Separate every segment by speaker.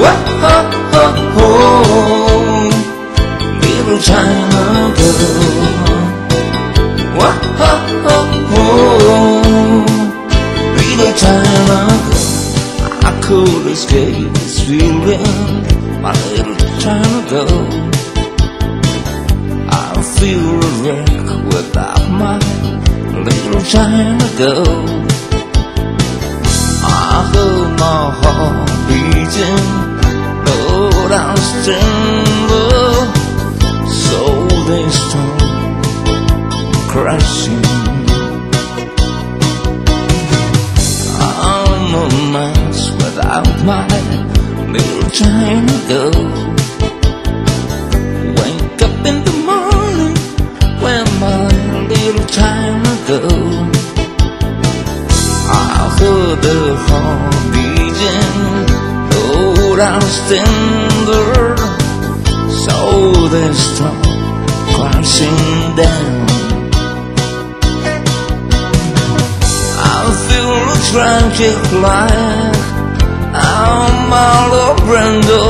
Speaker 1: quá hô hô hô biết trai mơ thường I could escape this feeling my little time ago I feel a wreck without my little time ago I heard my heart beating. Still so they start crashing. I'm a without my little time ago. Wake up in the morning when my little time ago. I heard the heart beating, I'm they start crashing down. I feel a tragic life. I'm of Brando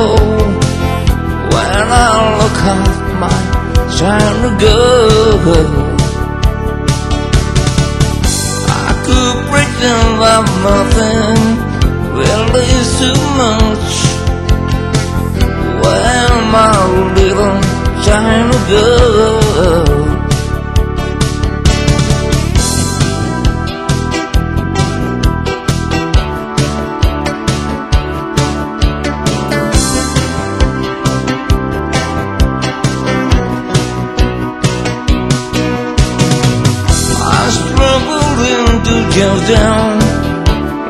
Speaker 1: when I look at my time ago. I could pretend that nothing really is too much time ago. Down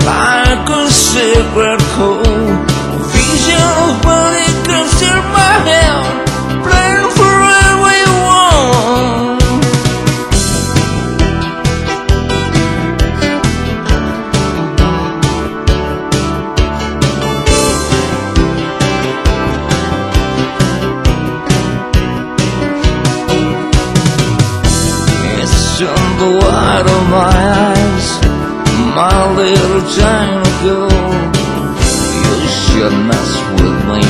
Speaker 1: like a secret the white of my eyes, my little time ago. You should mess with me.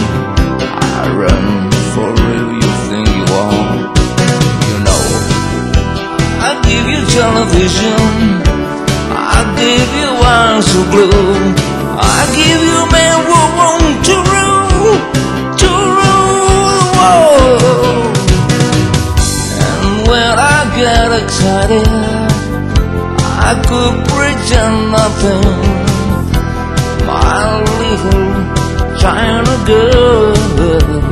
Speaker 1: I run for you, you think you are. You know, I give you television, I give you eyes of blue, I give you who want to rule, to rule the world. And when I get excited, I could pretend nothing My little China girl